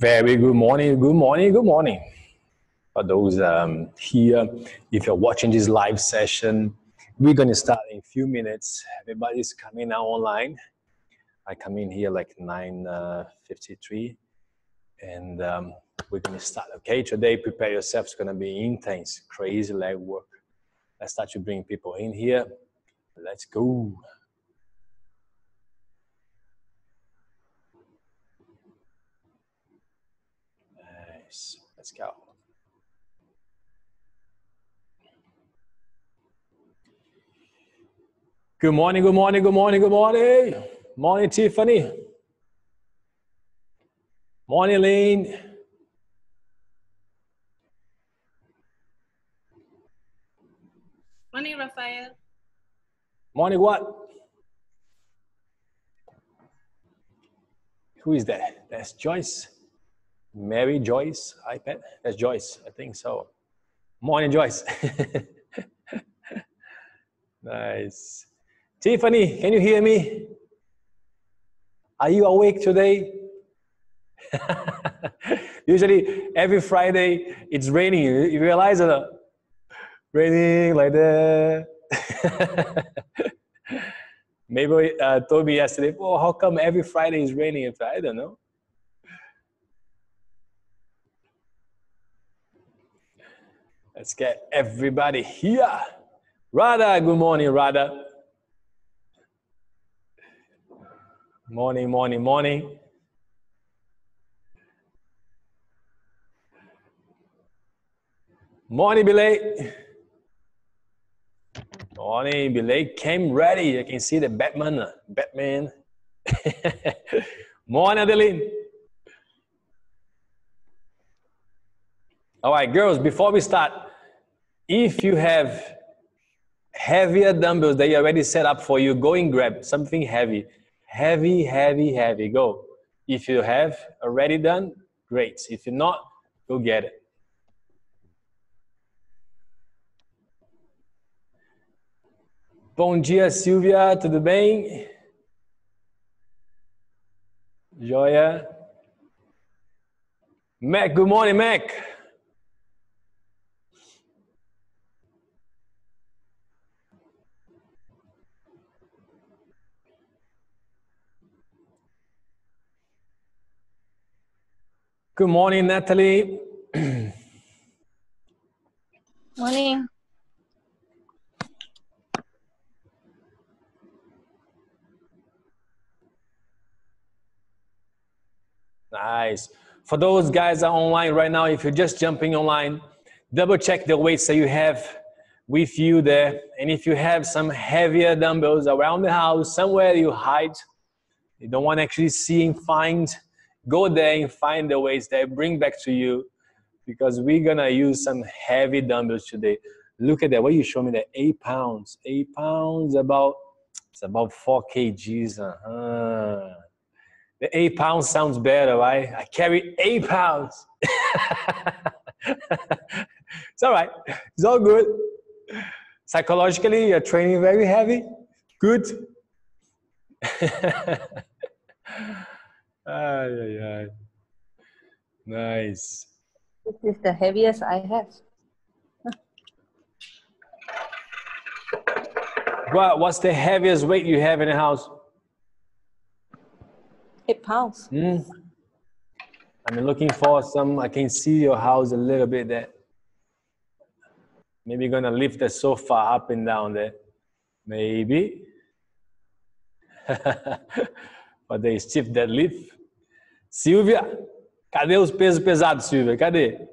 Very good morning, good morning, good morning. For those um, here, if you're watching this live session, we're going to start in a few minutes. Everybody's coming now online. I come in here like 9.53 uh, and um, we're going to start. Okay, today prepare yourself. It's going to be intense, crazy leg work. Let's start to bring people in here. Let's go. Let's go. Good morning, good morning, good morning, good morning. Morning, Tiffany. Morning, Lane. Morning, Raphael. Morning, what? Who is that? That's Joyce. Mary Joyce, iPad. That's Joyce, I think so. Morning, Joyce. nice. Tiffany, can you hear me? Are you awake today? Usually, every Friday it's raining. You realize it? Raining like that. Maybe uh, told me yesterday, oh, how come every Friday is raining? I don't know. Let's get everybody here. Radha, good morning, Radha. Morning, morning, morning. Morning, Billy. Morning, Billy came ready. I can see the Batman. Uh, Batman. morning, Adeline. All right, girls, before we start, if you have heavier dumbbells that you already set up for you, go and grab something heavy. Heavy, heavy, heavy. Go. If you have already done, great. If you're not, go get it. Bom dia, Silvia. Tudo bem? Joia. Mac, good morning, Mac. Good morning, Natalie. Morning. Nice. For those guys are online right now, if you're just jumping online, double check the weights that you have with you there. And if you have some heavier dumbbells around the house, somewhere you hide, you don't want to actually see and find go there and find the weights that I bring back to you because we're gonna use some heavy dumbbells today. Look at that. What you show me that eight pounds. Eight pounds about it's about four kgs. Uh-huh. The eight pounds sounds better, right? I carry eight pounds. it's all right. It's all good. Psychologically, you're training very heavy. Good. Ay, ay, ay. Nice. This is the heaviest I have. What, what's the heaviest weight you have in the house? Eight pounds. Mm. I'm looking for some, I can see your house a little bit there. Maybe gonna lift the sofa up and down there. Maybe. but they stiff deadlift. Silvia, cadê os pesos pesados, Silvia? Cadê?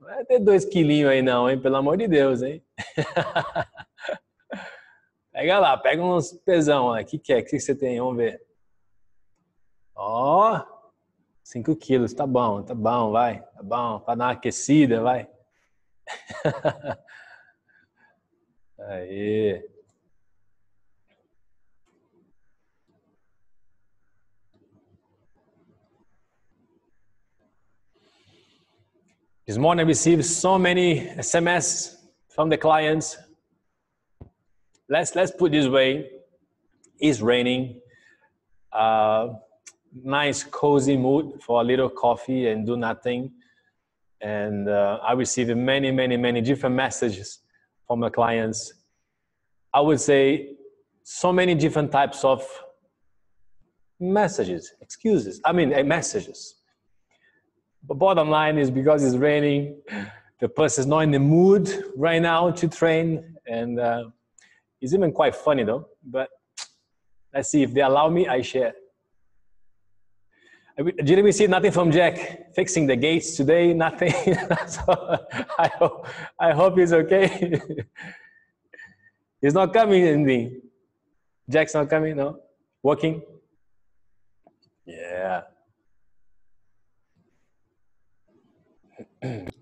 Não vai ter dois quilinhos aí não, hein? Pelo amor de Deus, hein? pega lá, pega uns pesão lá. O que, que é? O que você tem? Vamos ver. Ó, 5 quilos, tá bom, tá bom, vai. Tá bom, para dar uma aquecida, vai. Aí. This morning I received so many SMS from the clients. Let's let's put this way: it's raining. Uh, nice, cozy mood for a little coffee and do nothing. And uh, I received many, many, many different messages from my clients. I would say so many different types of messages, excuses. I mean, uh, messages. But bottom line is because it's raining, the person is not in the mood right now to train, and uh, it's even quite funny though. But let's see if they allow me, I share. Did we see nothing from Jack fixing the gates today? Nothing. so I hope, I hope he's okay. he's not coming, Indy. Jack's not coming, no? Working? Yeah.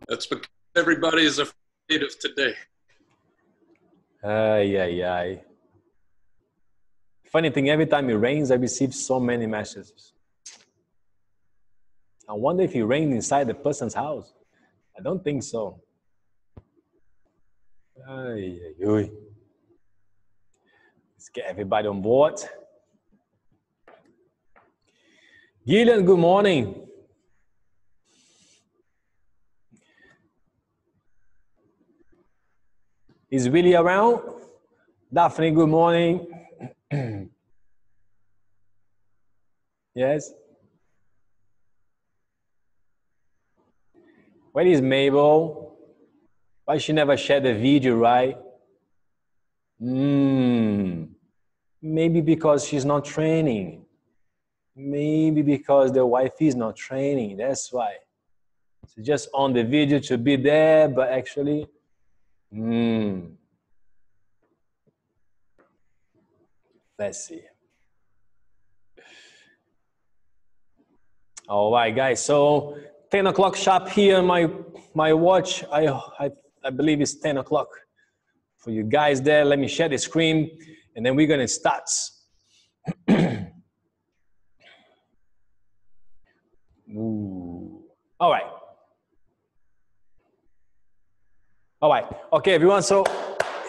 That's because everybody is afraid of today. Ay, ay, ay. Funny thing, every time it rains, I receive so many messages. I wonder if it rained inside the person's house. I don't think so. Ay, ay, ay. Let's get everybody on board. Gillian, good morning. Is Willie around? Daphne, good morning. yes? Where is Mabel? Why she never shared the video, right? Hmm. Maybe because she's not training. Maybe because the wife is not training. That's why. So just on the video to be there, but actually, hmm. Let's see. All right, guys. So 10 o'clock sharp here. My my watch. I I I believe it's 10 o'clock for you guys there. Let me share the screen, and then we're gonna start. Ooh. All right. All right. Okay, everyone. So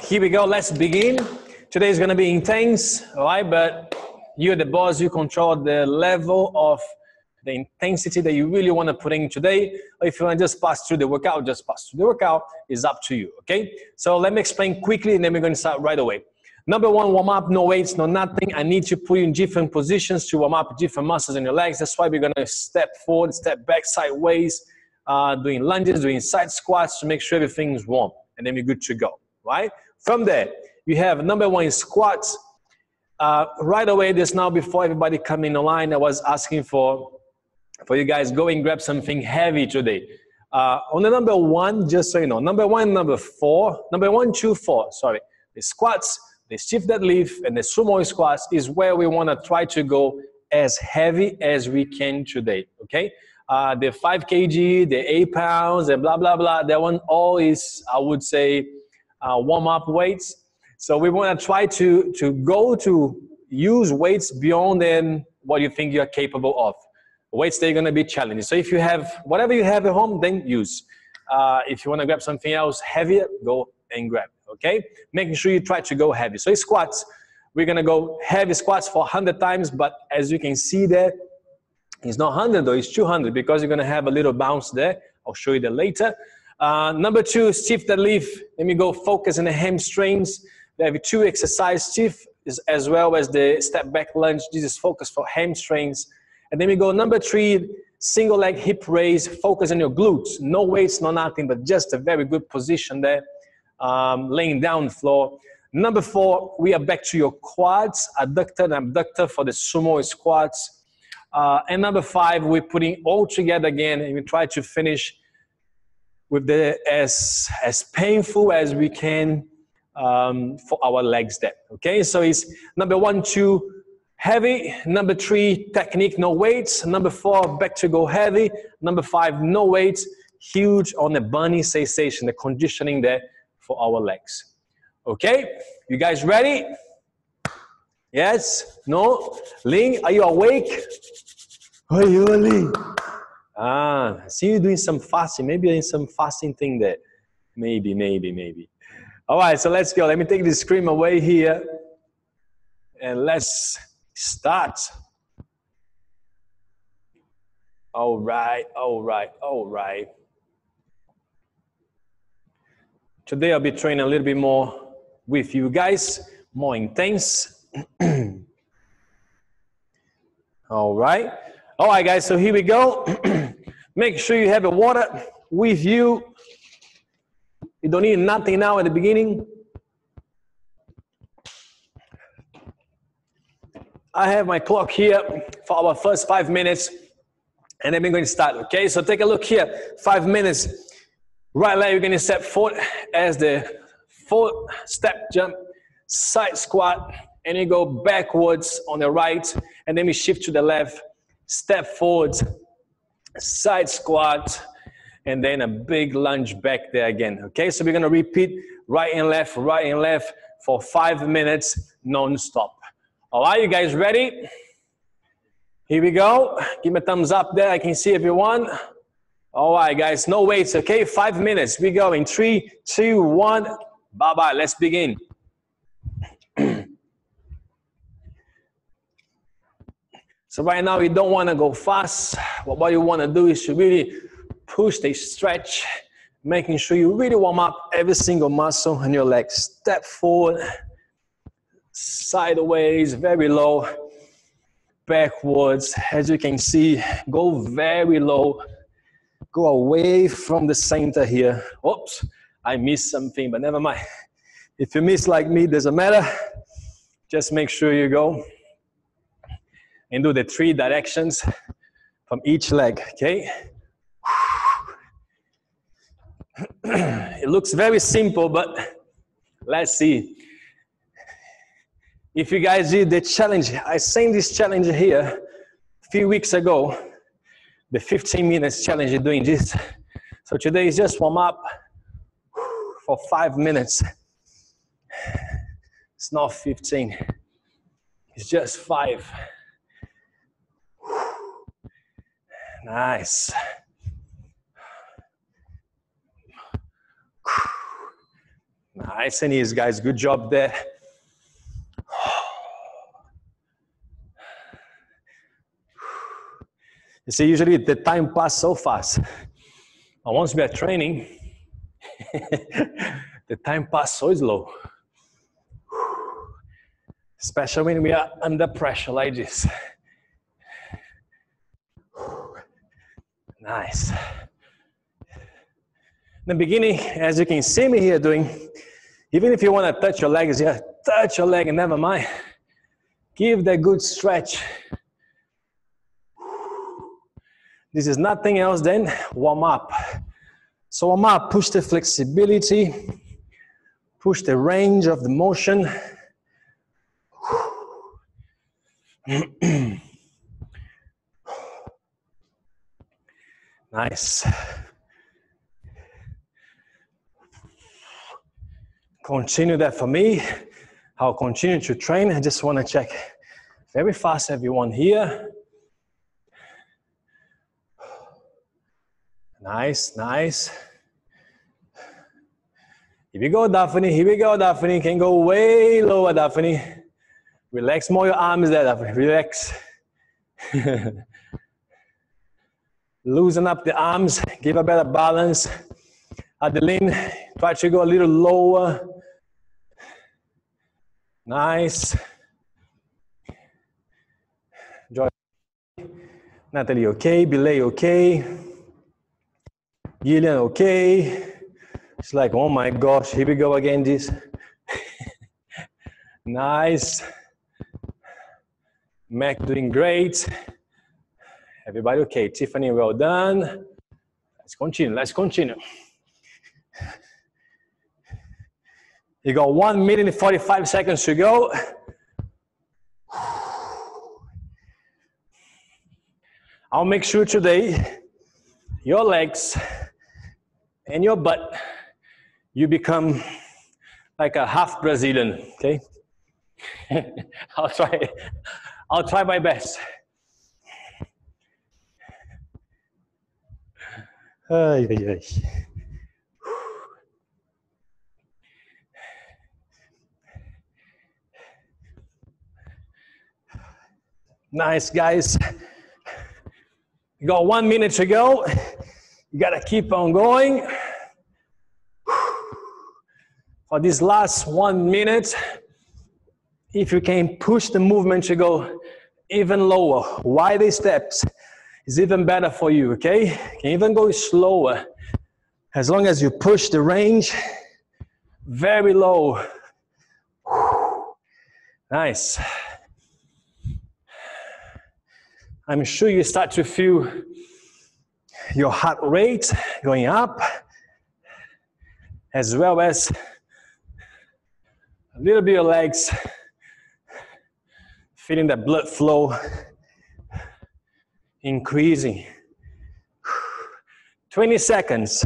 here we go. Let's begin. Today is going to be intense. All right. But you're the boss. You control the level of the intensity that you really want to put in today. Or if you want to just pass through the workout, just pass through the workout. is up to you. Okay. So let me explain quickly and then we're going to start right away. Number one, warm up, no weights, no nothing. I need to put you in different positions to warm up different muscles in your legs. That's why we're gonna step forward, step back, sideways, uh, doing lunges, doing side squats to make sure everything's warm. And then we're good to go, right? From there, you have number one squats. Uh, right away, just now before everybody come in line, I was asking for, for you guys, go and grab something heavy today. Uh, on the number one, just so you know, number one, number four, number one, two, four, sorry, the squats, the stiff deadlift and the sumo squats is where we want to try to go as heavy as we can today, okay? Uh, the 5 kg, the 8 pounds, and blah, blah, blah, that one all is, I would say, uh, warm-up weights. So we want to try to, to go to use weights beyond than what you think you're capable of. Weights that are going to be challenging. So if you have, whatever you have at home, then use. Uh, if you want to grab something else heavier, go and grab okay? Making sure you try to go heavy. So squats, we're gonna go heavy squats for 100 times, but as you can see there, it's not 100 though, it's 200 because you're gonna have a little bounce there. I'll show you that later. Uh, number two, stiff deadlift. Let me go focus on the hamstrings. We have two exercise stiff as well as the step back lunge. This is focus for hamstrings. And then we go number three, single leg hip raise. Focus on your glutes. No weights, no nothing, but just a very good position there um, laying down the floor. Number four, we are back to your quads, adductor and abductor for the sumo squats. Uh, and number five, we're putting all together again and we try to finish with the as, as painful as we can um, for our legs there. Okay, so it's number one, two, heavy. Number three, technique, no weights. Number four, back to go heavy. Number five, no weights. Huge on the bunny sensation, the conditioning there for our legs. Okay, you guys ready? Yes? No? Ling, are you awake? Are you Ling? Ah, I see you doing some fasting. Maybe doing some fasting thing there. Maybe, maybe, maybe. All right, so let's go. Let me take the screen away here. And let's start. All right, all right, all right. Today I'll be training a little bit more with you guys, more intense. all right. All right, guys, so here we go. Make sure you have a water with you. You don't need nothing now at the beginning. I have my clock here for our first five minutes, and then we're going to start. Okay, so take a look here. Five minutes. Right leg, you're going to step forward as the foot step jump, side squat, and you go backwards on the right, and then we shift to the left, step forward, side squat, and then a big lunge back there again. Okay, so we're to repeat right and left, right and left for five minutes non-stop. All right, you guys ready? Here we go. Give me a thumbs up there. I can see everyone. All right, guys, no weights, okay? Five minutes. We go in three, two, one. Bye bye. Let's begin. so, right now, you don't want to go fast. What you want to do is to really push the stretch, making sure you really warm up every single muscle on your legs. Step forward sideways, very low, backwards. As you can see, go very low. Go away from the center here. Oops, I missed something, but never mind. If you miss like me, doesn't matter. Just make sure you go and do the three directions from each leg, okay? it looks very simple, but let's see. If you guys did the challenge, I sent this challenge here a few weeks ago, the 15 minutes challenge doing this. So today is just warm up for five minutes. It's not 15, it's just five. Nice. Nice and easy, guys. Good job there. You see, usually the time passes so fast. And once we are training, the time passes so slow. Especially when we are under pressure like this. Nice. In the beginning, as you can see me here doing, even if you want to touch your legs here, touch your leg and never mind. Give that good stretch. This is nothing else than warm up. So warm up, push the flexibility, push the range of the motion. nice. Continue that for me. I'll continue to train. I just want to check very fast everyone here. Nice, nice. Here we go, Daphne. Here we go, Daphne. Can go way lower, Daphne. Relax more your arms there, Daphne. Relax. Loosen up the arms. Give a better balance. Adeline, try to go a little lower. Nice. Joy. Natalie, okay. Belay, okay. Gillian, okay. It's like, oh my gosh, here we go again, this. nice. Mac doing great. Everybody okay. Tiffany, well done. Let's continue, let's continue. You got one minute and 45 seconds to go. I'll make sure today your legs and your butt, you become like a half Brazilian, okay? I'll try, I'll try my best. Ay, ay, ay. Nice, guys. You got one minute to go. You gotta keep on going. For this last one minute, if you can push the movement to go even lower, wider steps is even better for you, okay? You can even go slower as long as you push the range very low. Nice. I'm sure you start to feel your heart rate going up, as well as a little bit of legs, feeling the blood flow increasing. 20 seconds.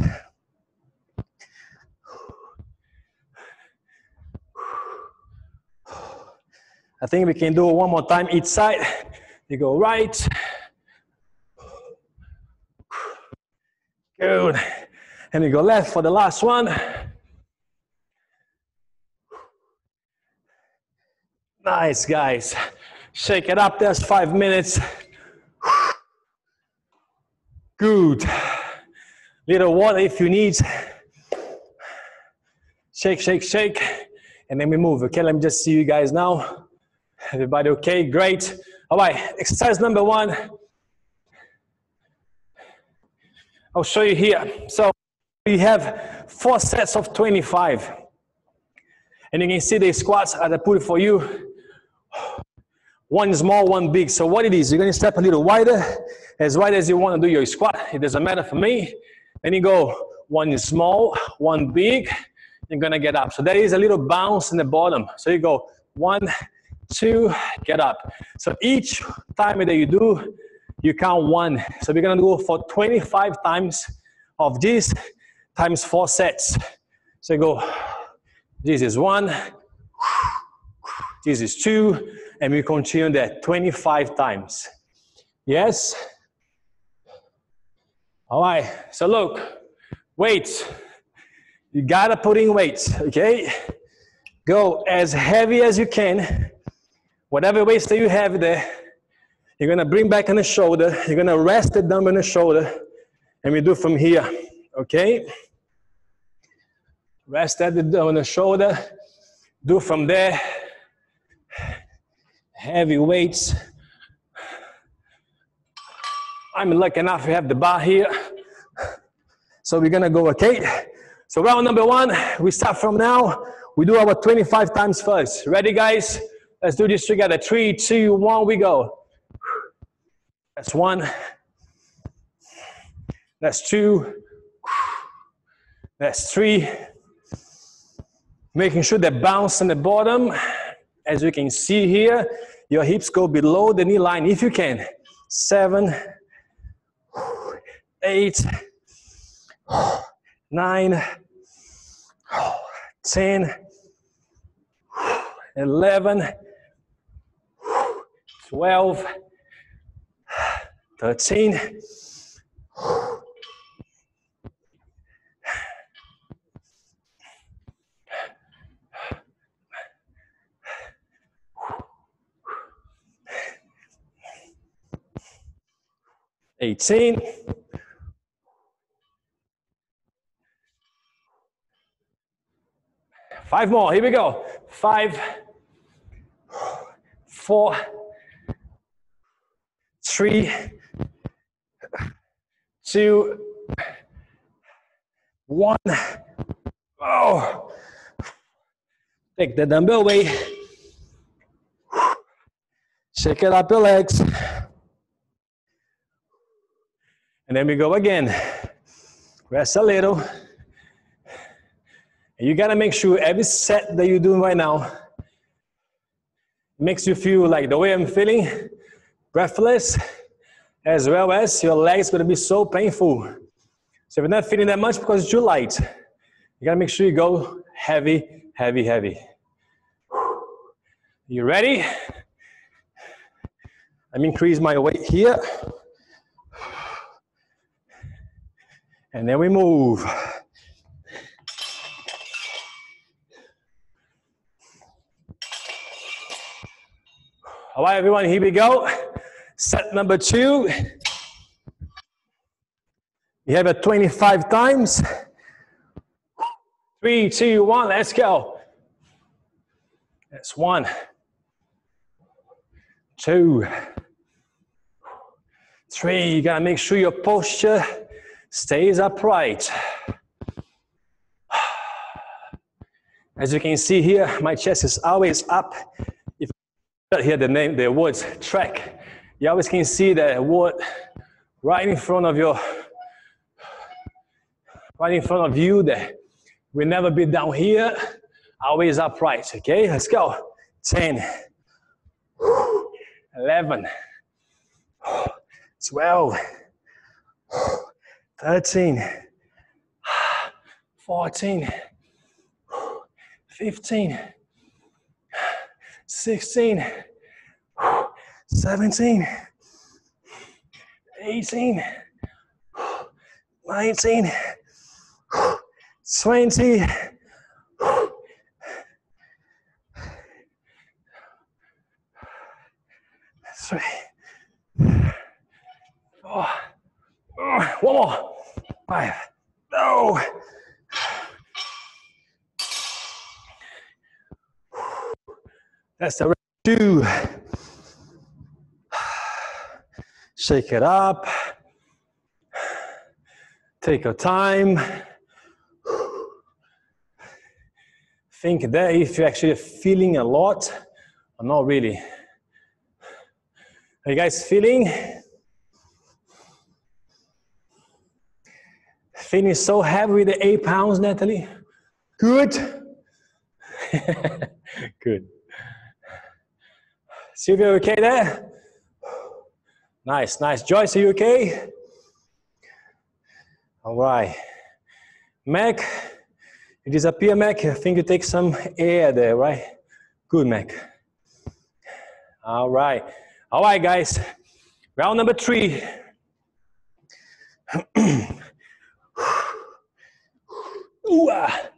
I think we can do one more time each side. You go right. Good. And you go left for the last one. Nice, guys. Shake it up. There's five minutes. Good. Little water if you need. Shake, shake, shake. And then we move. Okay, let me just see you guys now. Everybody okay? Great. All right, exercise number one. I'll show you here. So we have four sets of 25. And you can see the squats I put for you. One small, one big. So what it is, you're gonna step a little wider, as wide as you wanna do your squat. It doesn't matter for me. Then you go one small, one big, you're gonna get up. So there is a little bounce in the bottom. So you go one, two, get up. So each time that you do, you count one. So we're gonna go for 25 times of this times four sets. So you go, this is one, this is two, and we continue that 25 times. Yes? All right, so look, weights. You gotta put in weights, okay? Go as heavy as you can Whatever weights that you have there, you're gonna bring back on the shoulder. You're gonna rest the dumbbell on the shoulder, and we do from here. Okay? Rest at the on the shoulder. Do from there. Heavy weights. I'm lucky enough to have the bar here. So we're gonna go, okay? So round number one, we start from now. We do our 25 times first. Ready, guys? Let's do this together. Three, two, one, we go. That's one. That's two. That's three. Making sure that bounce on the bottom. As you can see here, your hips go below the knee line if you can. Seven, eight, nine, ten, eleven, twelve, thirteen. 18. Five more, here we go. Five, four, three, two, one. Oh, take the dumbbell weight, shake it up your legs. And then we go again. Rest a little. And you gotta make sure every set that you're doing right now makes you feel like the way I'm feeling breathless, as well as your legs gonna be so painful. So if you're not feeling that much because it's too light, you gotta make sure you go heavy, heavy, heavy. You ready? Me increase my weight here. And then we move. All right, everyone, here we go. Set number two. You have it 25 times. Three, two, one, let's go. That's one, two, three. You gotta make sure your posture stays upright. As you can see here, my chest is always up. If you hear the name, the words track, you always can see the word right in front of your, right in front of you there. We'll never be down here, always upright, okay? Let's go. 10, 11, 12, 13, 14, 15, 16, 17, 18, 19, 20, three, four, Oh, one more, five, no. That's the two. Shake it up. Take your time. Think that if you're actually feeling a lot or not really. Are you guys feeling? Feeling so heavy with the eight pounds, Natalie? Good. Good. Silvia, okay there? Nice, nice. Joyce, are you okay? All right. Mac, you disappear, Mac. I think you take some air there, right? Good, Mac. All right. All right, guys. Round number three. Ooh, ah.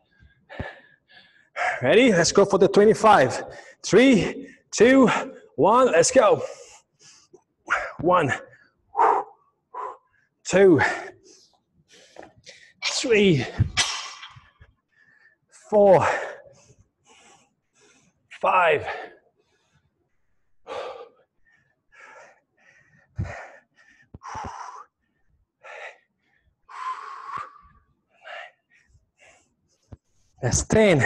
Ready? Let's go for the 25. Three, two, one. Let's go. One, two, three, four, five, That's 10.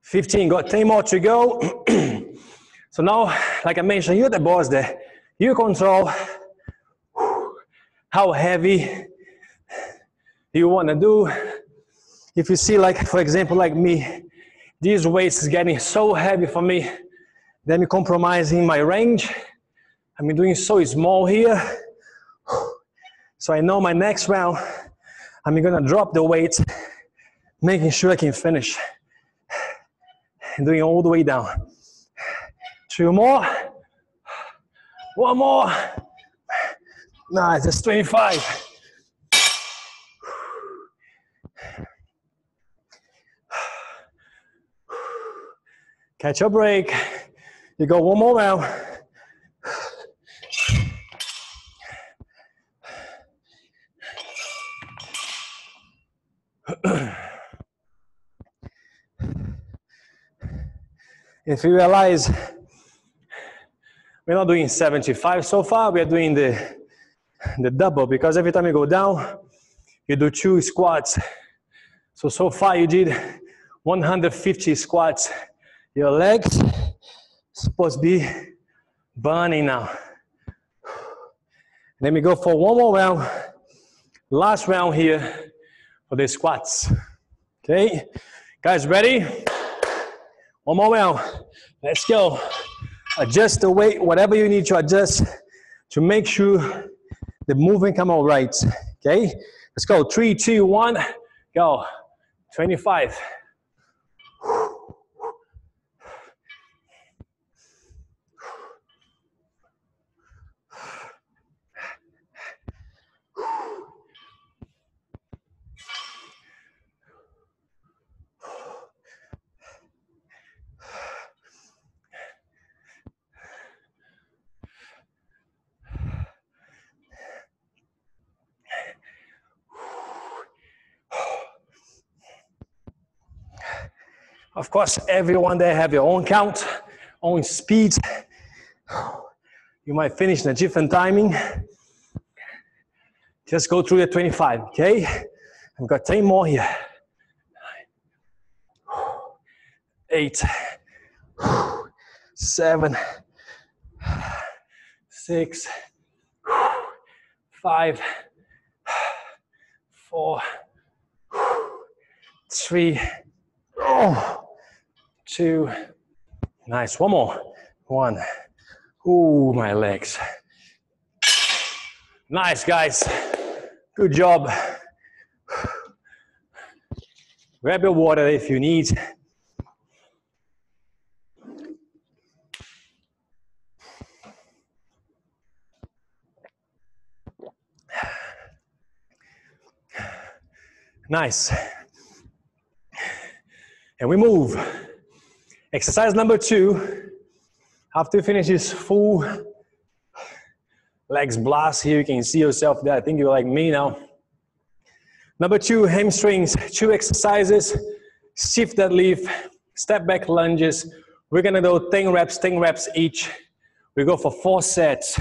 Fifteen, got 10 more to go. so now, like I mentioned, you're the boss there. You control how heavy you want to do. If you see, like, for example, like me, these weights is getting so heavy for me then I'm compromising my range. I'm doing so small here. So I know my next round, I'm gonna drop the weight, making sure I can finish. And doing all the way down. Two more. One more. Nice, that's 25. Catch a break. You go one more round. if you realize we're not doing 75 so far, we are doing the, the double because every time you go down, you do two squats. So, so far you did 150 squats. Your legs supposed to be burning now. Let me go for one more round. Last round here for the squats. Okay, guys, ready? One more round. Let's go. Adjust the weight, whatever you need to adjust to make sure the movement come out right. Okay, let's go. Three, two, one, go. 25. Of course, everyone there have your own count, own speed. You might finish in a different timing. Just go through the 25, okay? I've got 10 more here. Eight, seven, six, five, four, three, oh, two. Nice. One more. One. Ooh, my legs. Nice, guys. Good job. Grab your water if you need. Nice. And we move. Exercise number two. After you finish this full legs blast here, you can see yourself there. I think you're like me now. Number two, hamstrings, two exercises, shift that deadlift, step back lunges. We're gonna do 10 reps, 10 reps each. We go for four sets.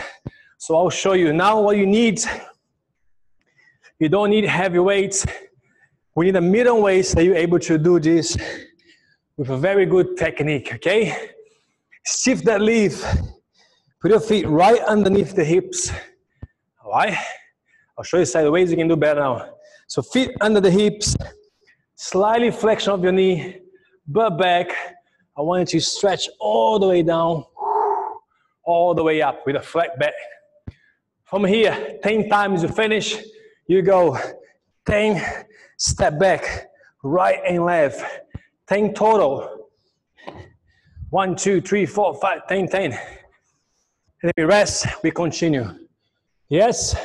So I'll show you now what you need. You don't need heavy weights. We need a middle waist that you're able to do this with a very good technique, okay? Shift that deadlift. Put your feet right underneath the hips. All right? I'll show you sideways, you can do better now. So feet under the hips, slightly flexion of your knee, butt back. I want you to stretch all the way down, all the way up with a flat back. From here, 10 times you finish, you go 10, step back, right and left. 10 total. One, two, three, four, five, 10, 10. Let me rest, we continue. Yes?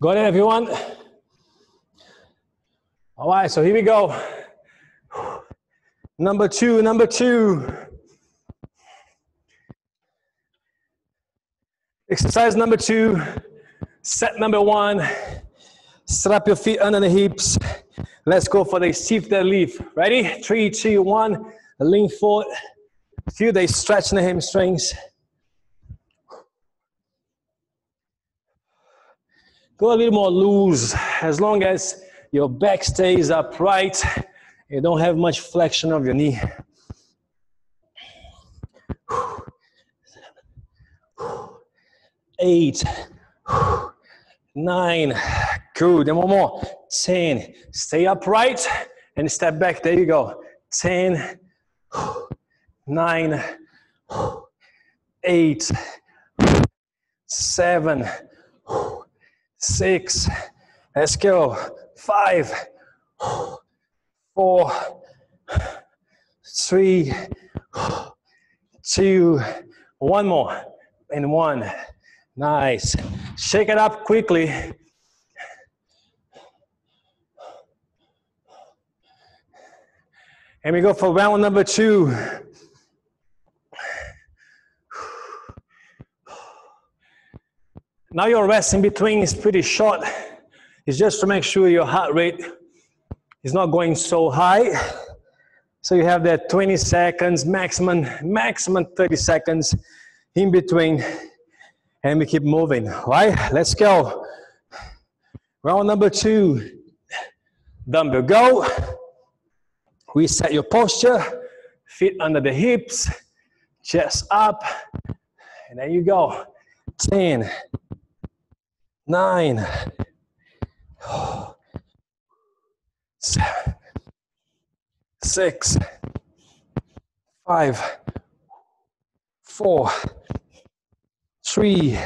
Got it, everyone? All right, so here we go. Number two, number two. Exercise number two, set number one. Strap your feet under the hips. Let's go for the stiff deadlift. Ready? Three, two, one. Lean forward. Feel they stretch in the hamstrings. Go a little more loose. As long as your back stays upright, you don't have much flexion of your knee. Eight, nine, good. And one more. Ten. Stay upright and step back. There you go. Ten, nine, eight, seven, six. Let's go. 5, 4, 3, 2, one more, and one. Nice. Shake it up quickly. And we go for round number two. Now your rest in between is pretty short. It's just to make sure your heart rate is not going so high. So you have that 20 seconds, maximum, maximum 30 seconds in between. And we keep moving, right? Let's go. Round number two. Dumbbell go. Reset your posture. Feet under the hips. Chest up. And there you go. 10, 9, 7, 6, 5, 4, three,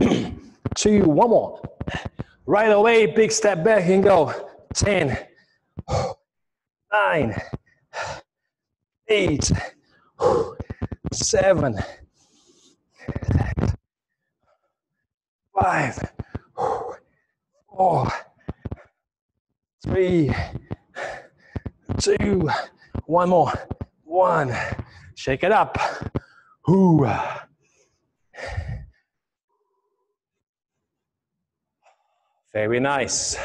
two, one more. Right away, big step back and go. 10, 9, 8, 7, 5, 4, 3, 2, one more. 1. Shake it up. Ooh. Very nice.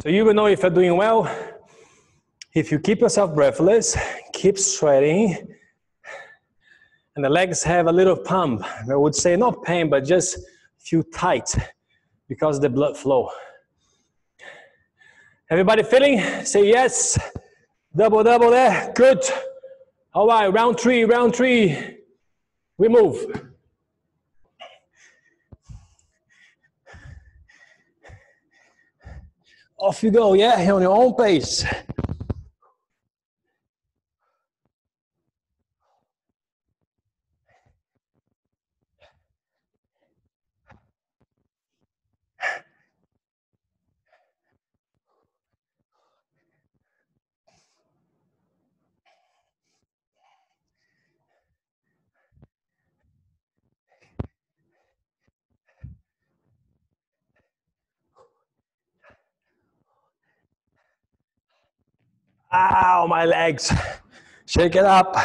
So you will know if you're doing well if you keep yourself breathless, keep sweating, and the legs have a little pump. I would say not pain, but just feel tight because the blood flow. Everybody feeling? Say yes. Double, double there. Good. All right, round three, round three. We move. Off you go, yeah, on your own pace. Ow, my legs. Shake it up.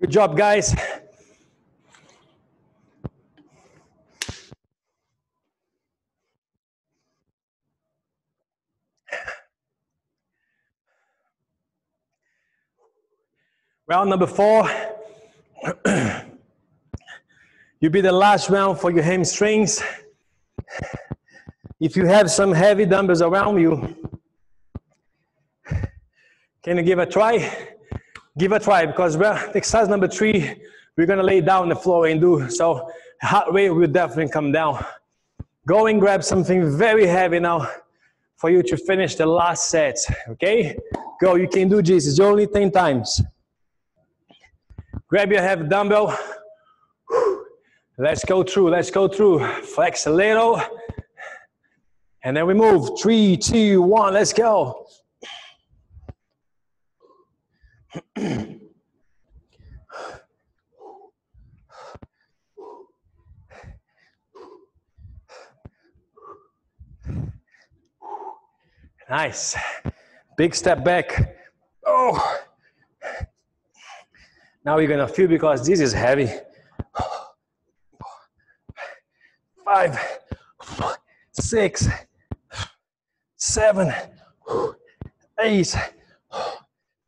Good job, guys. Round number four. You'll be the last round for your hamstrings. If you have some heavy dumbbells around you, can you give a try? Give a try because well, exercise number three, we're gonna lay down on the floor and do so. Heart rate will definitely come down. Go and grab something very heavy now for you to finish the last set. Okay? Go, you can do this. It's only 10 times. Grab your heavy dumbbell. Let's go through, let's go through. Flex a little. And then we move. Three, two, one, let's go. nice. Big step back. Oh. Now you're gonna feel because this is heavy. Five, six, seven, eight,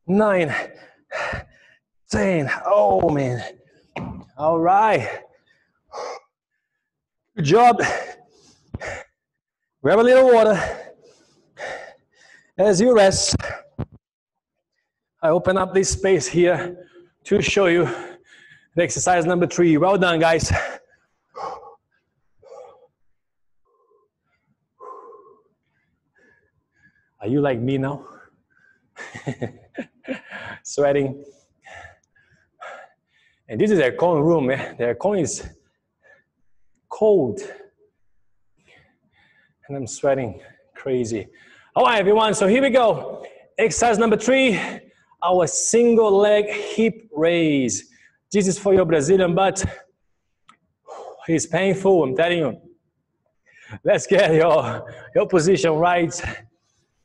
nine, ten. Oh man. All right. Good job. Grab a little water as you rest. I open up this space here to show you the exercise number three. Well done, guys. Are you like me now? Sweating. And this is a cold room, man. The aircon is cold. And I'm sweating crazy. All right, everyone, so here we go. Exercise number three, our single leg hip raise. This is for your Brazilian butt. It's painful, I'm telling you. Let's get your, your position right.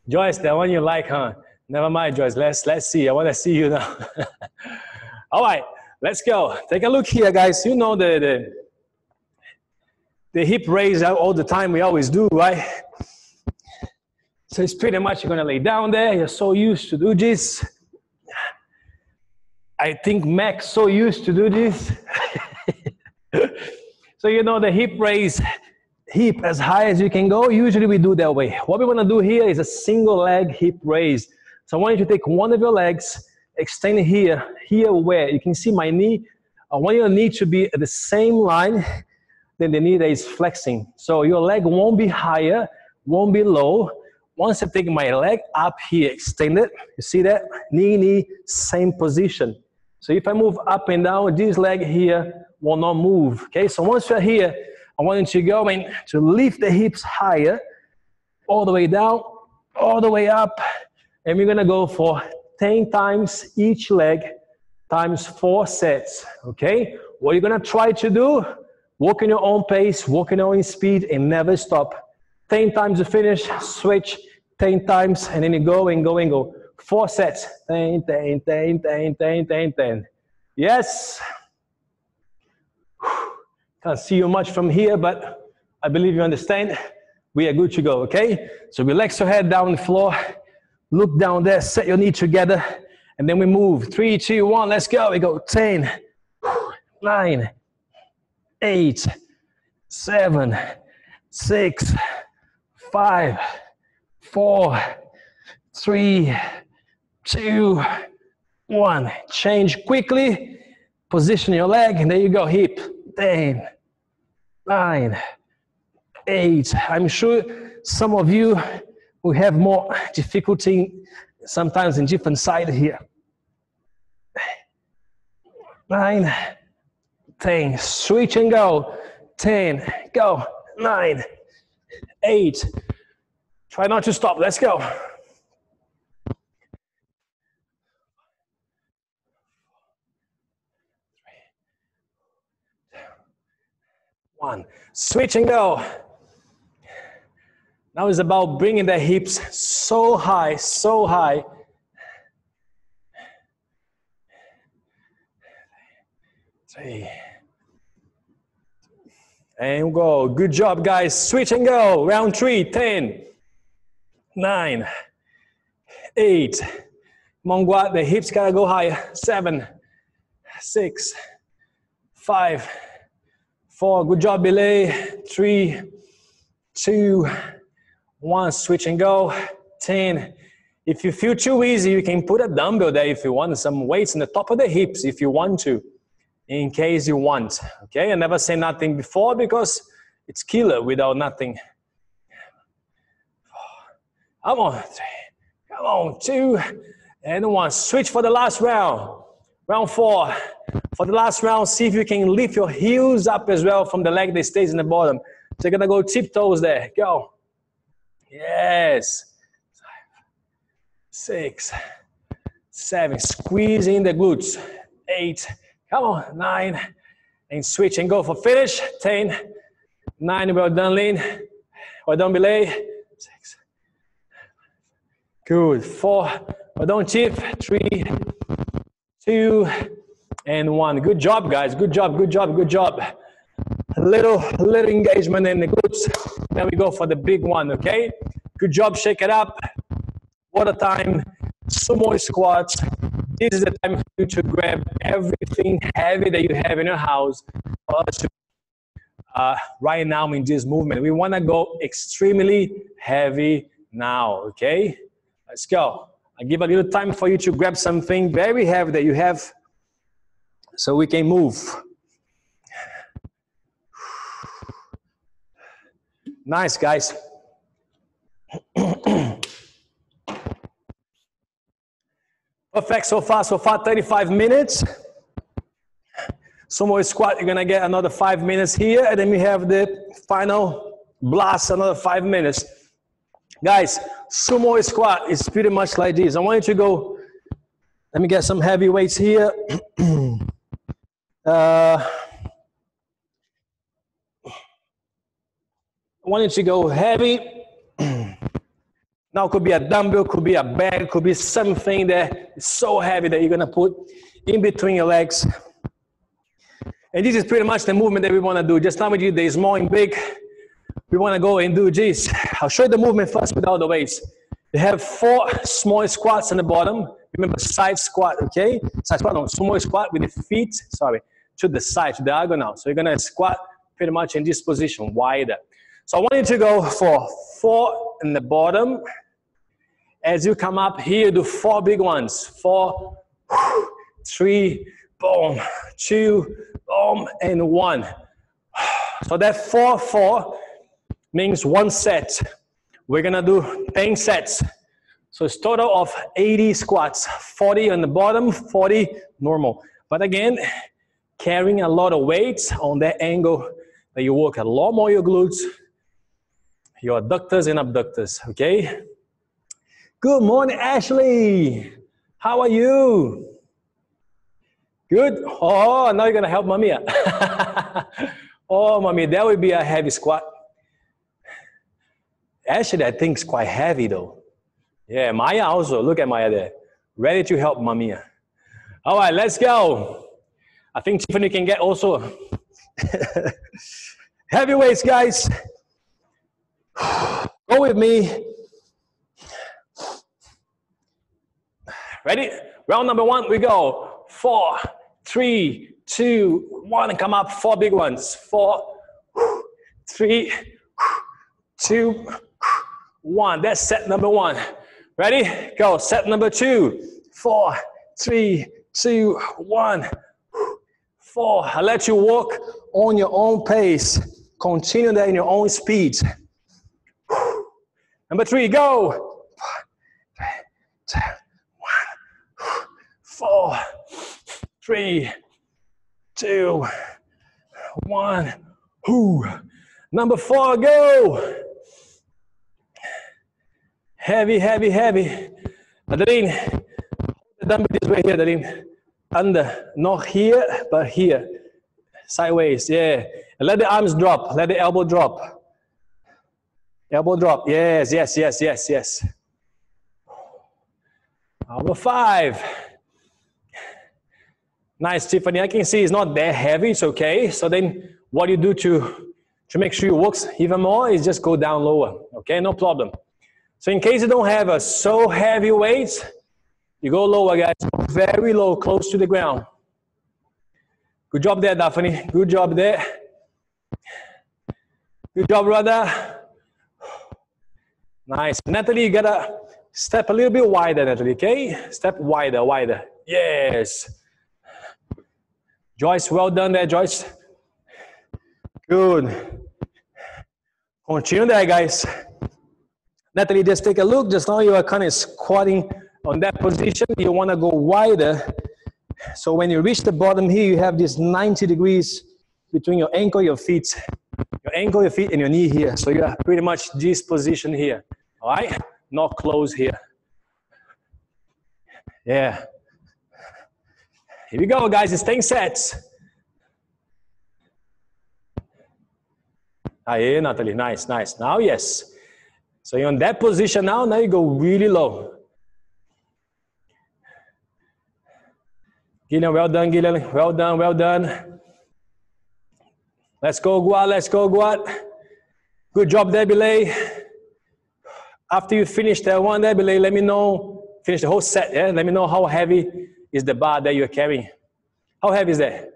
Joyce, the one you like, huh? Never mind, Joyce. Let's let's see. I want to see you now. All right, let's go. Take a look here, guys. You know the the, the hip raise all the time. We always do, right? So it's pretty much you're gonna lay down there. You're so used to do this. I think Max so used to do this. so you know the hip raise hip as high as you can go. Usually we do that way. What we want to do here is a single leg hip raise. So I want you to take one of your legs, extend it here, here where you can see my knee. I want your knee to be at the same line than the knee that is flexing. So your leg won't be higher, won't be low. Once I take my leg up here, extend it, you see that? Knee, knee, same position. So if I move up and down, this leg here will not move. Okay, so once you're here, I want you to go and to lift the hips higher, all the way down, all the way up. And we're gonna go for 10 times each leg times four sets, okay? What you're gonna try to do, walk in your own pace, walk in your own speed, and never stop. 10 times to finish, switch, 10 times, and then you go and go and go. Four sets. 10, 10, 10, 10, 10, 10, 10. Yes. Can't see you much from here, but I believe you understand. We are good to go, okay? So relax your head down the floor. Look down there, set your knee together, and then we move. Three, two, one, let's go. We go 10, 9, 8, 7, 6, 5, 4, 3, 2, 1. Change quickly. Position your leg, and there you go. Hip. 10, 9, 8. I'm sure some of you will have more difficulty sometimes in different side here. Nine, ten. Switch and go. 10, go. 9, 8. Try not to stop. Let's go. One. Switch and go. Now it's about bringing the hips so high, so high. Three. And go. Good job, guys. Switch and go. Round three. Ten, nine, eight. Go The hips gotta go higher. Seven, six, five, four. Good job, belay. Three, two, one. Switch and go. Ten. If you feel too easy, you can put a dumbbell there if you want, some weights in the top of the hips if you want to in case you want. Okay, I never say nothing before because it's killer without nothing. Come on, three, come on, two, and one. Switch for the last round. Round four. For the last round, see if you can lift your heels up as well from the leg that stays in the bottom. So you're gonna go tiptoes there. Go. Yes. Six, seven. Squeeze in the glutes. Eight, Come on, nine, and switch and go for finish. 10, nine, well done, lean. Well done, belay. Six, good. Four, well done, chief. Three, two, and one. Good job, guys. Good job, good job, good job. Little, little engagement in the glutes. Then we go for the big one, okay? Good job, shake it up. What a time, sumo squats, this is the time for you to grab everything heavy that you have in your house uh, right now in this movement. We want to go extremely heavy now, okay? Let's go. I give a little time for you to grab something very heavy that you have so we can move. Nice, guys. Perfect so far, so far 35 minutes. Sumo squat, you're gonna get another five minutes here, and then we have the final blast, another five minutes. Guys, sumo squat is pretty much like this. I want you to go, let me get some heavy weights here. uh, I want you to go heavy now, could be a dumbbell, could be a bag, could be something that is so heavy that you're gonna put in between your legs. And this is pretty much the movement that we wanna do. Just we did the small and big. We wanna go and do this. I'll show you the movement first without the weights. You have four small squats on the bottom. Remember side squat, okay? Side squat, no, small squat with the feet, sorry, to the side, to diagonal. So you're gonna squat pretty much in this position, wider. So I want you to go for four in the bottom, as you come up here, do four big ones. Four, three, boom, two, boom, and one. So that four, four means one set. We're gonna do 10 sets. So it's total of 80 squats, 40 on the bottom, 40 normal. But again, carrying a lot of weight on that angle that you work a lot more your glutes, your adductors and abductors, okay? Good morning, Ashley. How are you? Good? Oh, now you're to help Mamia. oh, Mamia, that would be a heavy squat. Actually, I think it's quite heavy though. Yeah, Maya also. Look at Maya there. Ready to help Mamia. All right, let's go. I think Tiffany can get also Heavyweights, guys. Go with me. Ready? Round number one, we go. Four, three, two, one, come up. Four big ones. Four, three, two, one. That's set number one. Ready? Go. Set number two. Four, three, two, one. Four. I let you walk on your own pace. Continue that in your own speed. Number three, go. Two, one, four, three, two, one. Number four, go. Heavy, heavy, heavy. Adeline, the dumbbell this way here, Adeline. Under, not here, but here. Sideways, yeah. And let the arms drop, let the elbow drop. Elbow drop, yes, yes, yes, yes, yes. Number five. Nice, Tiffany. I can see it's not that heavy, it's okay. So then what you do to, to make sure it works even more is just go down lower, okay? No problem. So in case you don't have a so heavy weights, you go lower, guys, very low, close to the ground. Good job there, Daphne. Good job there. Good job, brother. Nice. Natalie, you gotta step a little bit wider, Natalie, okay? Step wider, wider. Yes. Joyce, well done there, Joyce. Good. Continue there, guys. Natalie, just take a look. Just now you are kind of squatting on that position. You want to go wider. So when you reach the bottom here, you have this 90 degrees between your ankle, your feet, your ankle, your feet, and your knee here. So you are pretty much this position here. All right? Not close here. Yeah. Here we go, guys. It's 10 sets. Ah, Aye, Natalie. Nice, nice. Now, yes. So you're in that position now. Now you go really low. Gillian, well done, Gillian. Well done, well done. Let's go, Guat. Let's go, Guat. Good job, Debbie After you finish that one, Debbie let me know. Finish the whole set, yeah? Let me know how heavy is the bar that you're carrying. How heavy is that?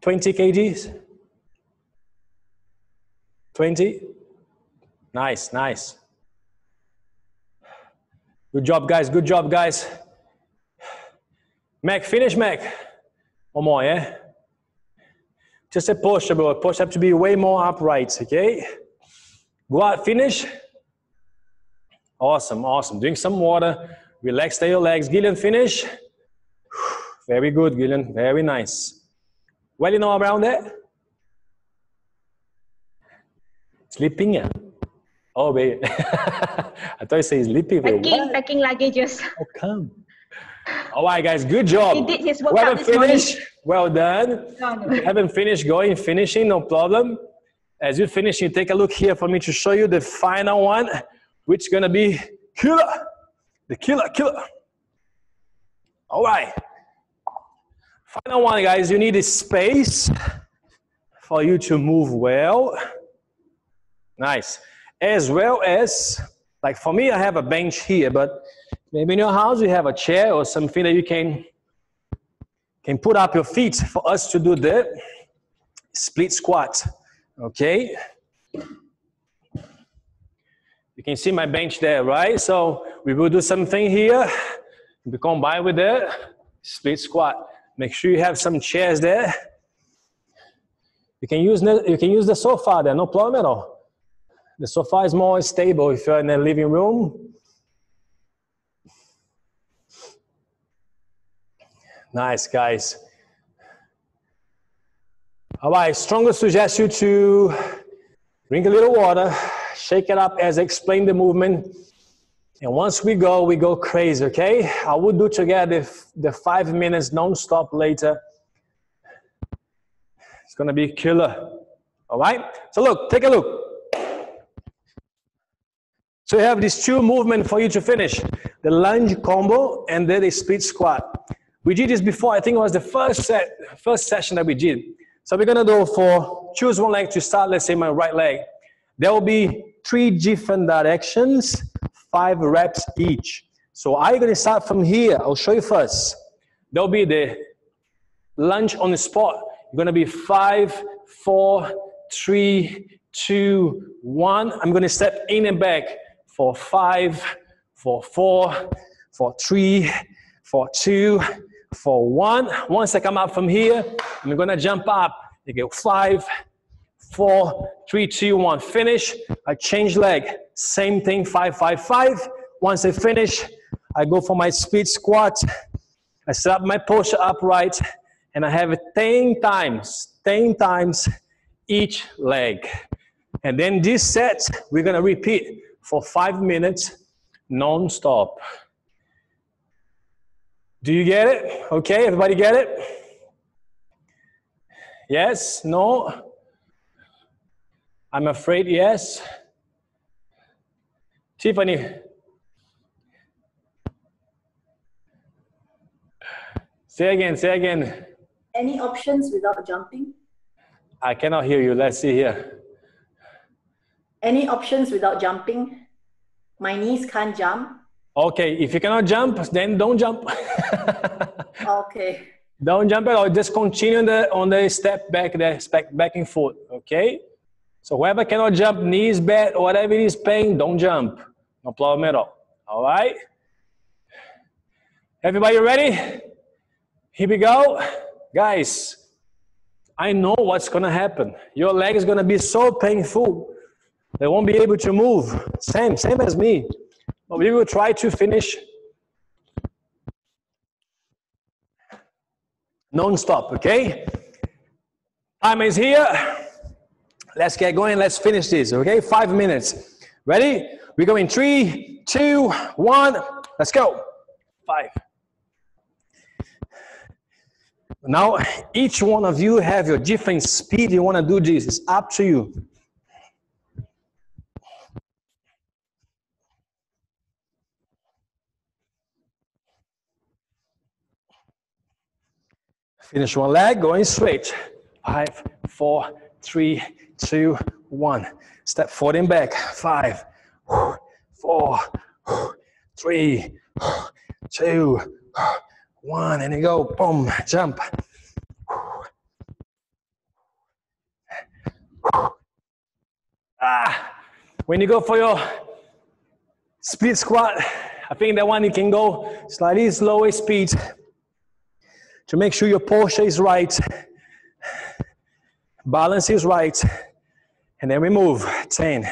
20 kgs? 20? Nice, nice. Good job, guys. Good job, guys. Mac, finish, Mac. One more, yeah? Just a push, bro. Push have to be way more upright, okay? Go out, finish. Awesome, awesome. Drink some water. Relax Stay your legs. Gillian, finish. Very good, Gillian. Very nice. Well, you know around there? Sleeping, yeah? Oh, baby. I thought you said sleeping. Packing, what? packing luggages. How come? All right, guys, good job. He did his workout well this finished. morning. Well done. No, no. Haven't finished, going, finishing, no problem. As you finish, you take a look here for me to show you the final one, which is gonna be killer. The killer, killer. All right. Final one, guys. You need a space for you to move well. Nice. As well as, like for me, I have a bench here, but maybe in your house you have a chair or something that you can can put up your feet for us to do the split squat. Okay. You can see my bench there, right? So we will do something here. We combine with the split squat. Make sure you have some chairs there. You can use you can use the sofa there, no problem at all. The sofa is more stable if you're in a living room. Nice, guys. All right, strongly suggest you to drink a little water, shake it up as I explain the movement. And once we go, we go crazy, okay? I will do together the, the five minutes non-stop later. It's gonna be killer, all right? So look, take a look. So you have these two movements for you to finish. The lunge combo and then the split squat. We did this before. I think it was the first set, first session that we did. So we're gonna do for choose one leg to start. Let's say my right leg. There will be three different directions, five reps each. So I'm gonna start from here. I'll show you first. There'll be the lunge on the spot. You're gonna be five, four, three, two, one. I'm gonna step in and back for five, for four, for three, for two, for one. Once I come up from here, I'm gonna jump up. You go five, four, three, two, one. Finish. I change leg. Same thing, five, five, five. Once I finish, I go for my speed squat. I set up my posture upright and I have it 10 times, 10 times each leg. And then this set, we're gonna repeat for five minutes non-stop. Do you get it? Okay, everybody get it? Yes? No? I'm afraid yes. Tiffany. Say again, say again. Any options without jumping? I cannot hear you. Let's see here. Any options without jumping? My knees can't jump. Okay, if you cannot jump, then don't jump. Okay. don't jump at all. Just continue on the, on the step back, the step back and forth. Okay? So whoever cannot jump, knees bad, whatever it is pain, don't jump. No problem at all. All right? Everybody ready? Here we go. Guys, I know what's going to happen. Your leg is going to be so painful. They won't be able to move. Same, same as me. But we will try to finish non-stop, okay? Time is here. Let's get going. Let's finish this, okay? Five minutes. Ready? We go in three, two, one. Let's go. Five. Now, each one of you have your different speed you want to do this. It's up to you. Finish one leg, going straight. Five, four, three, two, one. Step forward and back. Five, four, three, two, one. And you go, boom, jump. Ah, when you go for your speed squat, I think that one you can go slightly slower speed to make sure your posture is right, balance is right, and then we move 10,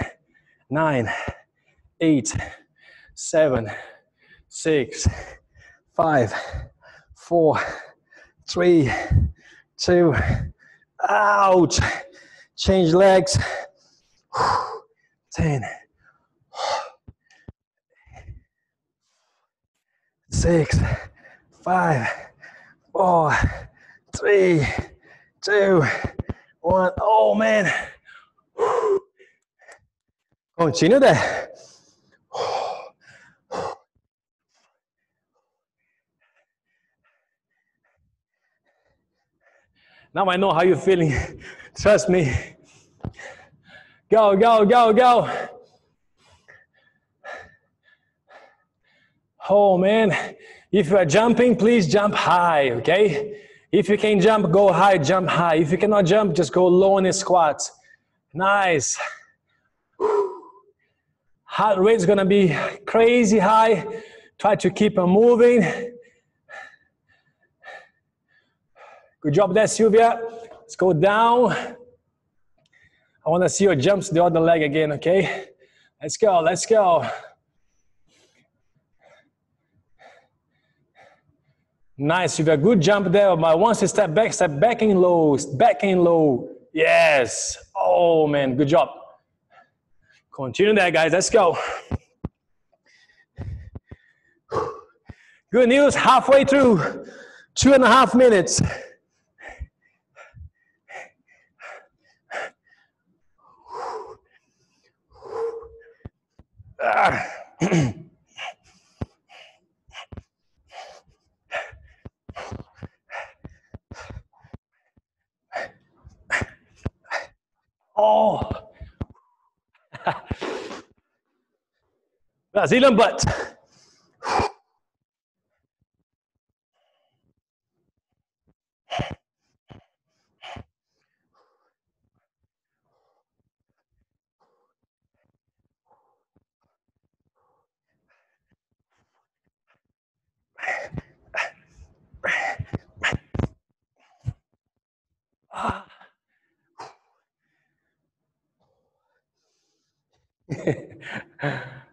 9, 8, 7, 6, 5, 4, 3, 2, out. Change legs. 10, 6, 5, four, three, two, one. Oh man. Oh, Continue there. Now I know how you're feeling. Trust me. Go, go, go, go. Oh man, if you are jumping, please jump high, okay? If you can jump, go high, jump high. If you cannot jump, just go low in the squats. Nice. Heart rate is gonna be crazy high. Try to keep on moving. Good job there, Silvia. Let's go down. I wanna see your jumps the other leg again, okay? Let's go, let's go. Nice, you've a good jump there, but once you step back, step back in low, back in low. Yes. Oh man, good job. Continue there, guys. Let's go. Good news, halfway through, two and a half minutes. Ah. Oh. That's Elon Butt.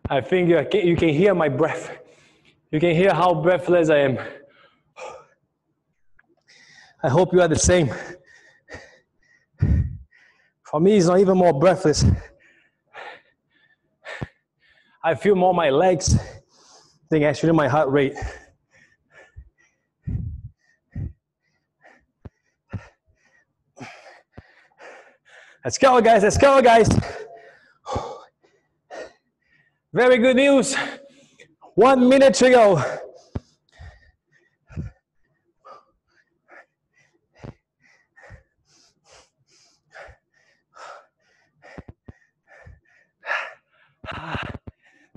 I think you can, you can hear my breath. You can hear how breathless I am. I hope you are the same. For me, it's not even more breathless. I feel more my legs than actually my heart rate. Let's go, guys. Let's go, guys. Very good news. One minute to go.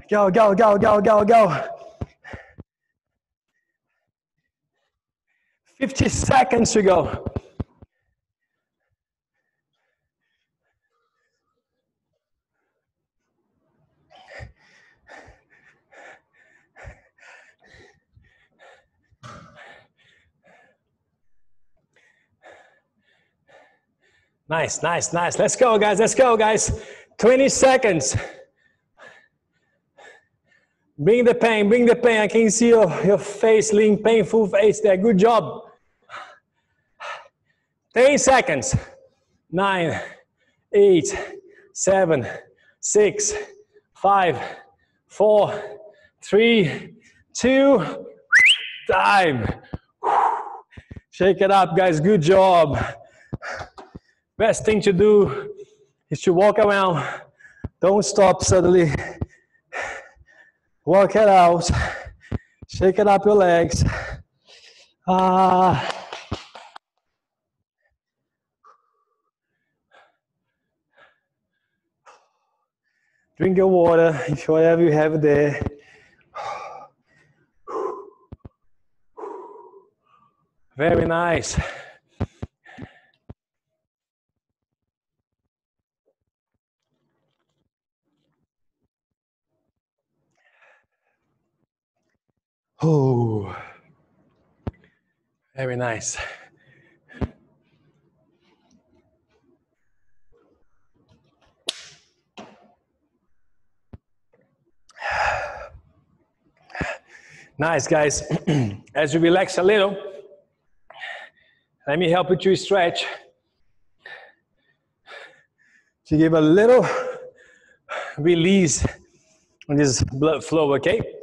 Go, go, go, go, go, go. 50 seconds to go. Nice, nice, nice. Let's go, guys. Let's go, guys. 20 seconds. Bring the pain, bring the pain. I can see your, your face, lean, painful face there. Good job. 10 seconds. Nine, eight, seven, six, five, four, three, two, time. Shake it up, guys. Good job. Best thing to do is to walk around. Don't stop suddenly. Walk it out. Shake it up your legs. Ah. Drink your water, if whatever you have there. Very nice. Oh, very nice. Nice, guys. As you relax a little, let me help you to stretch. To give a little release on this blood flow, okay?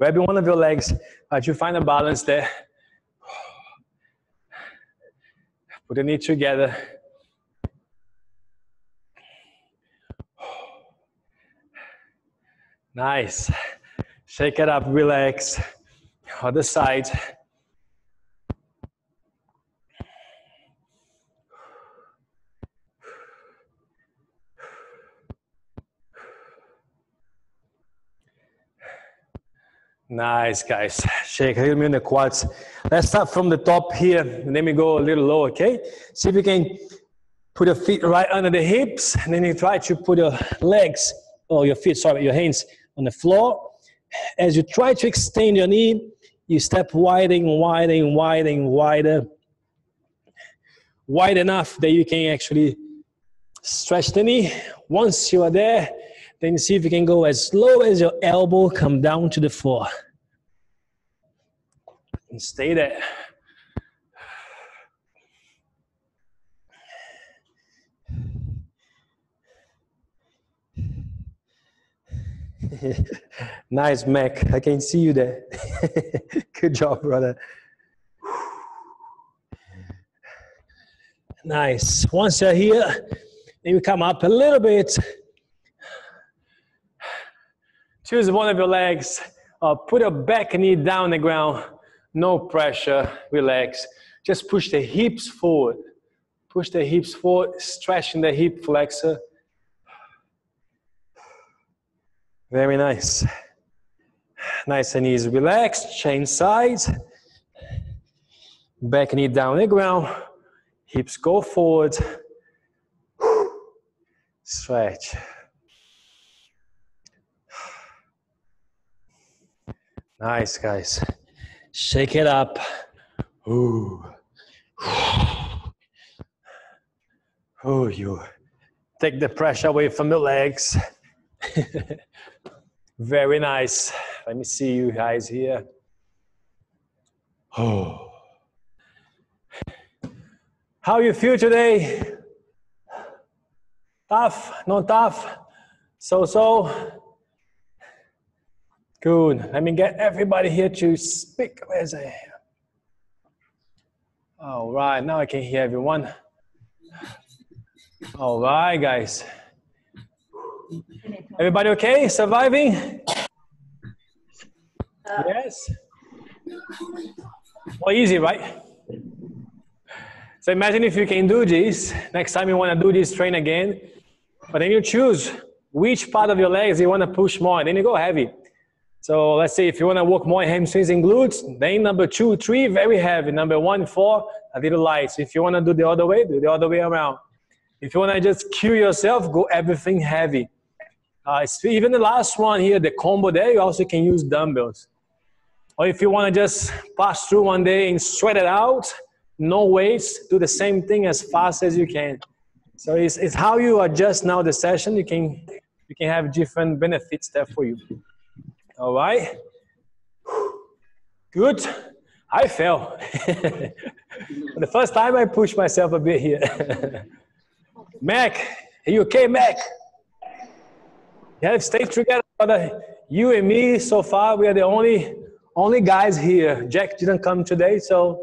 Grab one of your legs, try to find a balance there. Put the knee together. Nice. Shake it up, relax. Other side. Nice, guys. Shake a bit in the quads. Let's start from the top here, and then we go a little low, okay? See if you can put your feet right under the hips, and then you try to put your legs, or your feet, sorry, your hands on the floor. As you try to extend your knee, you step widening, widening, widening, wider. Wide enough that you can actually stretch the knee. Once you are there, then see if you can go as low as your elbow come down to the floor. And stay there. nice, Mac. I can see you there. Good job, brother. Nice. Once you're here, then you come up a little bit. Choose one of your legs. Uh, put your back knee down the ground. No pressure. Relax. Just push the hips forward. Push the hips forward, stretching the hip flexor. Very nice. Nice and easy. Relax. Change sides. Back knee down the ground. Hips go forward. Stretch. Nice, guys. Shake it up. Ooh. Oh, you take the pressure away from the legs. Very nice. Let me see you guys here. Oh. How you feel today? Tough? Not tough? So so? Good. Let me get everybody here to speak. Where's I? All right, now I can hear everyone. All right, guys. Everybody okay? Surviving? yes? Well, easy, right? So imagine if you can do this. Next time you want to do this train again, but then you choose which part of your legs you want to push more, and then you go heavy. So let's say if you want to work more hamstrings and glutes, then number two, three, very heavy. Number one, four, a little light. So if you want to do the other way, do the other way around. If you want to just kill yourself, go everything heavy. Uh, even the last one here, the combo there, you also can use dumbbells. Or if you want to just pass through one day and sweat it out, no weights, do the same thing as fast as you can. So it's, it's how you adjust now the session. You can, you can have different benefits there for you. All right. Good. I fell. The first time, I pushed myself a bit here. Mac, are you okay, Mac? Yeah, stay together, brother. You and me, so far, we are the only only guys here. Jack didn't come today, so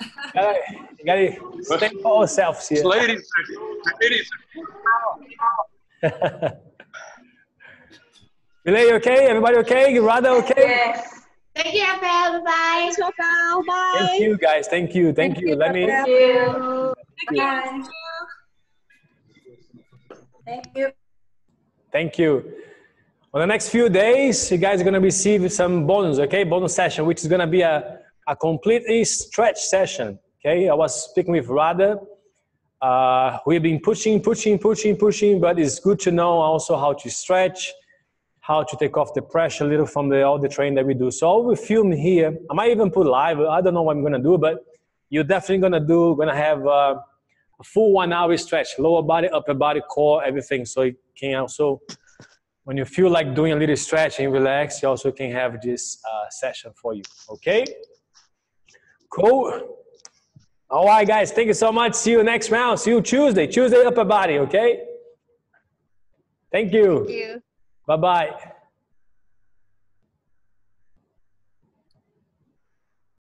you gotta, you gotta stay for ourselves here. Ladies, ladies. Relay okay? Everybody okay? Rada okay? Yes. Thank you, Rafael. Bye. Thanks, Rafael. Bye. Thank you, guys. Thank you. Thank, Thank you. you, Let me. Rafael. Thank you. Bye. Thank you. Thank you. On the next few days, you guys are going to receive some bonus, okay? Bonus session, which is going to be a, a completely stretch session, okay? I was speaking with Rada. Uh, we've been pushing, pushing, pushing, pushing, but it's good to know also how to stretch, how to take off the pressure a little from the, all the training that we do. So we film here. I might even put live. I don't know what I'm to do, but you're definitely to do, to have uh, a full one hour stretch, lower body, upper body, core, everything. So you can also when you feel like doing a little stretch and relax, you also can have this uh, session for you. Okay? Cool. All right, guys. Thank you so much. See you next round. See you Tuesday. Tuesday upper body. Okay? Thank you. Thank you. Bye bye.